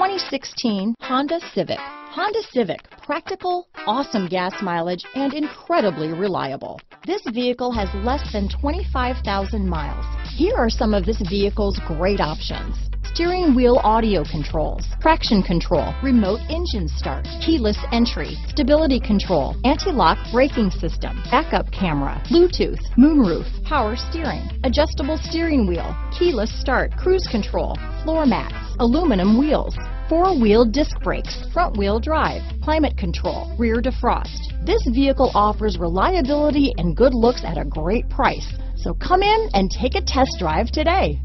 2016 Honda Civic. Honda Civic, practical, awesome gas mileage, and incredibly reliable. This vehicle has less than 25,000 miles. Here are some of this vehicle's great options. Steering wheel audio controls, traction control, remote engine start, keyless entry, stability control, anti-lock braking system, backup camera, Bluetooth, moonroof, power steering, adjustable steering wheel, keyless start, cruise control, floor mats, aluminum wheels, four-wheel disc brakes, front-wheel drive, climate control, rear defrost. This vehicle offers reliability and good looks at a great price. So come in and take a test drive today.